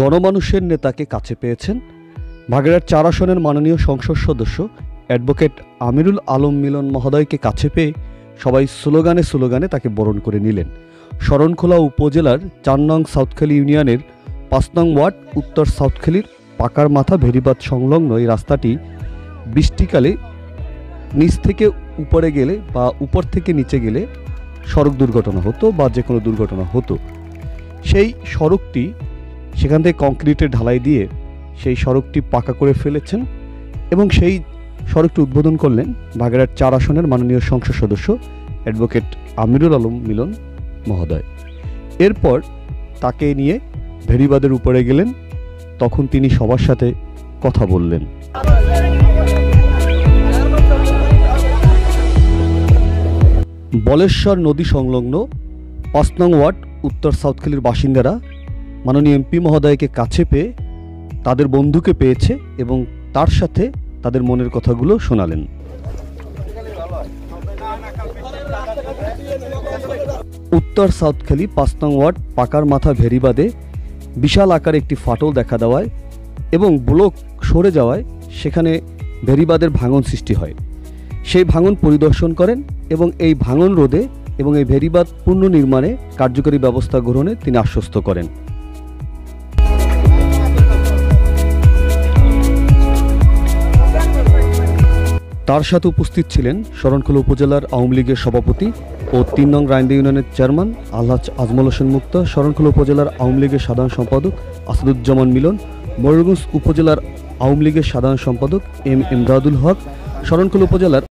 গণমানুষের নেতাকে কাছে পেয়েছেন ভাগেরহাট চার আসনের মাননীয় সংসদ সদস্য অ্যাডভোকেট আমিরুল আলম মিলন মহোদয়কে কাছে পেয়ে সবাই স্লোগানে স্লোগানে তাকে বরণ করে নিলেন। শরণখোলা উপজেলার চার নং সাউথখালী ইউনিয়নের পাঁচ নং ওয়ার্ড, উত্তর সাউথখালীর পাকার মাথা ভেরিবাদ সংলগ্ন এই রাস্তাটি বৃষ্টিকালে নিচ থেকে উপরে গেলে বা উপর থেকে নিচে গেলে সড়ক দুর্ঘটনা হতো বা যে কোনো দুর্ঘটনা হতো। সেই সড়কটি সেখান থেকে কংক্রিটের ঢালাই দিয়ে সেই সড়কটি পাকা করে ফেলেছেন এবং সেই সড়কটি উদ্বোধন করলেন বাগেরহাট চার আসনের মাননীয় সংসদ সদস্য অ্যাডভোকেট আমিরুল আলম মিলন মহোদয়। এরপর তাকে নিয়ে ভেরিবাদের উপরে গেলেন, তখন তিনি সবার সাথে কথা বললেন। বলেশ্বর নদী সংলগ্ন পাঁচ নং ওয়ার্ড, উত্তর সাউথখালীর বাসিন্দারা মাননীয় এমপি মহোদয়কে কাছে পেয়ে তাদের বন্ধুকে পেয়েছে এবং তার সাথে তাদের মনের কথাগুলো শোনালেন। উত্তর সাউথখালি পাঁচ নং ওয়ার্ড পাকার মাথা ভেরিবাদে বিশাল আকার একটি ফাটল দেখা দেওয়ায় এবং ব্লক সরে যাওয়ায় সেখানে ভেরিবাদের ভাঙন সৃষ্টি হয়। সেই ভাঙন পরিদর্শন করেন এবং এই ভাঙন রোধে এবং এই ভেরিবাদ পুনর্নির্মাণে কার্যকরী ব্যবস্থা গ্রহণে তিনি আশ্বস্ত করেন। তার সাথে উপস্থিত ছিলেন শরণখোলা উপজেলার আওয়ামী লীগের সভাপতি ও তিন নং রাইন্দা ইউনিয়নের চেয়ারম্যান আলহাজ আজমল হোসেন মুক্তা, শরণখোলা উপজেলার আওয়ামী লীগের সাধারণ সম্পাদক আসাদুজ্জামান মিলন ময়ূরগঞ্জ উপজেলার আওয়ামী লীগের সাধারণ সম্পাদক এম ইমদাদুল হক, শরণখোলা উপজেলার